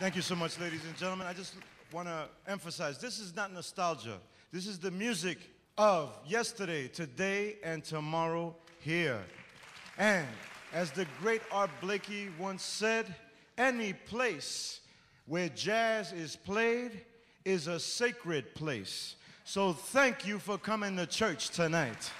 Thank you so much, ladies and gentlemen. I just want to emphasize this is not nostalgia. This is the music of yesterday, today, and tomorrow here. And as the great Art Blakey once said, any place where jazz is played is a sacred place. So thank you for coming to church tonight.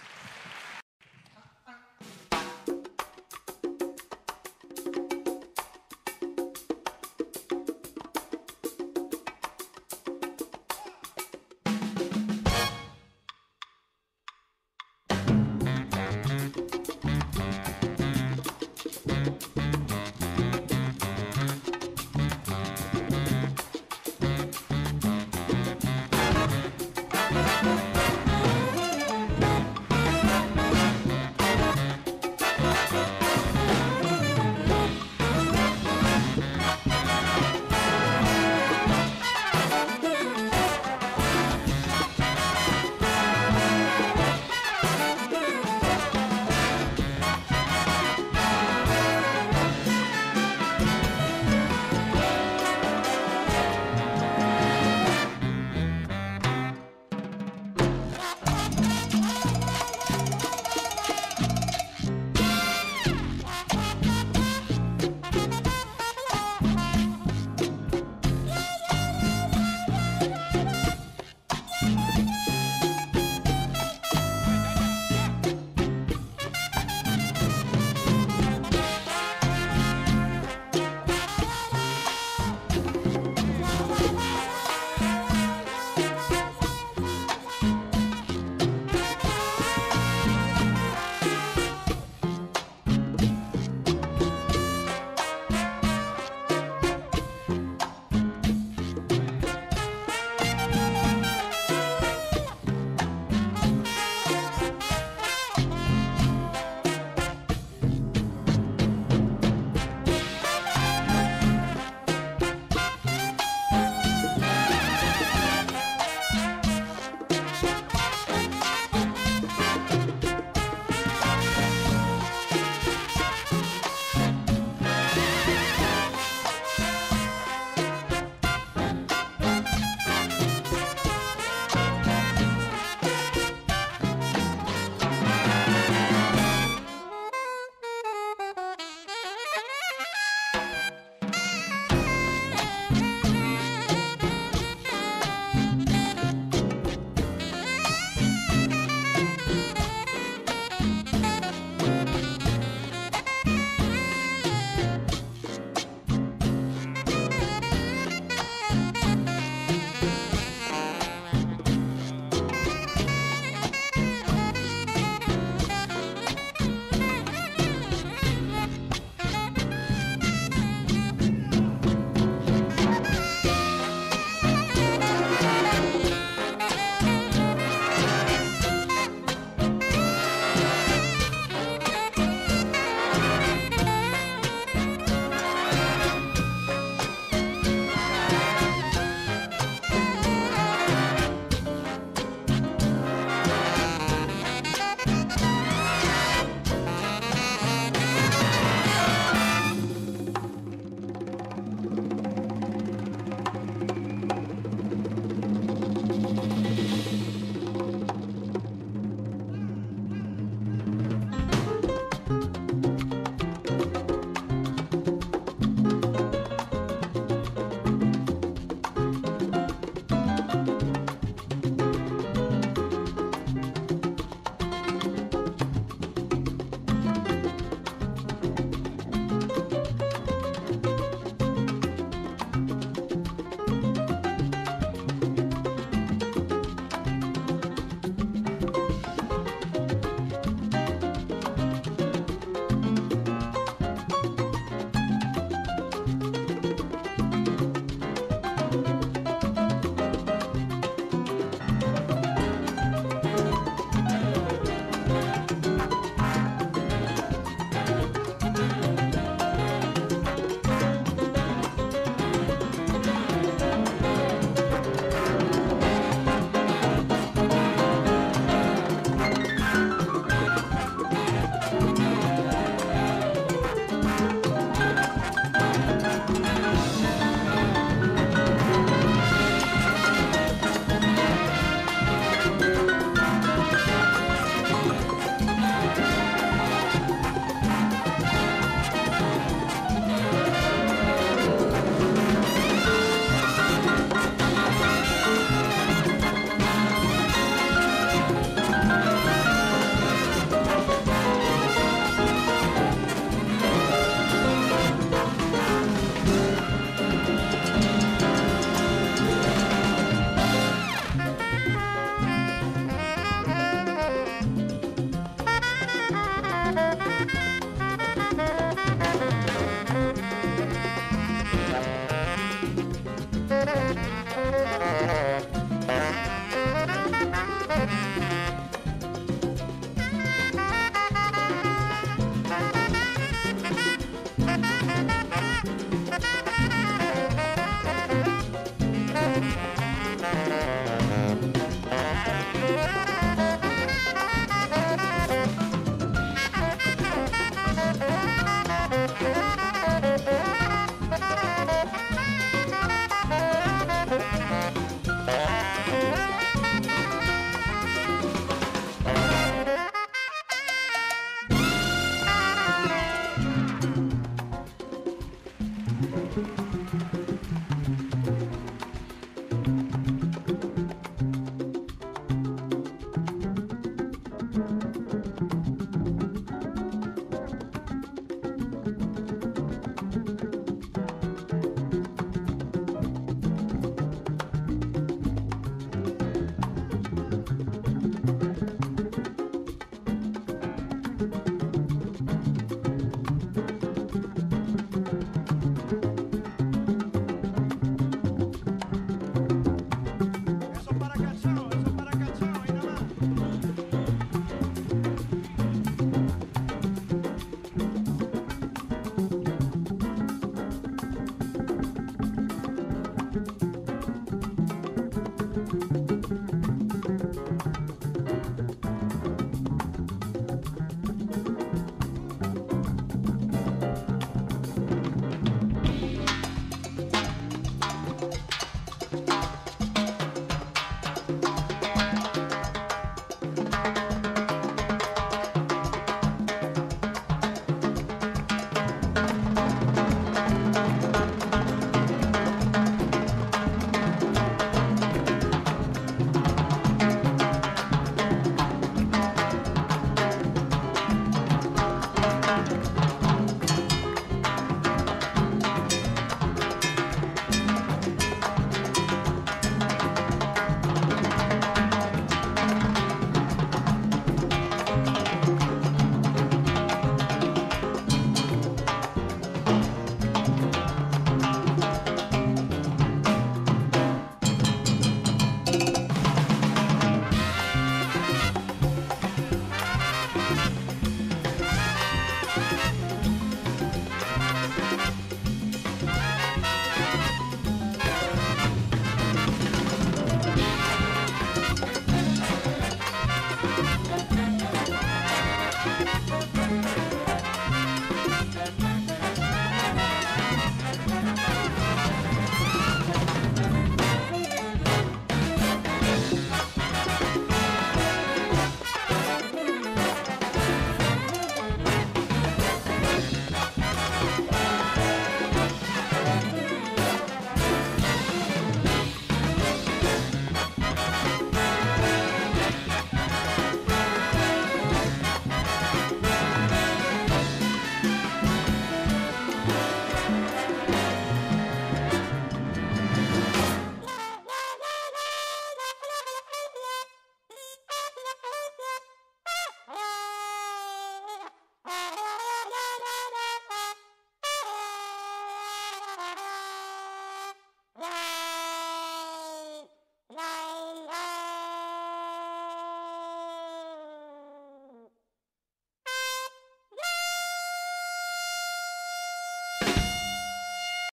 Ha ha ha ha!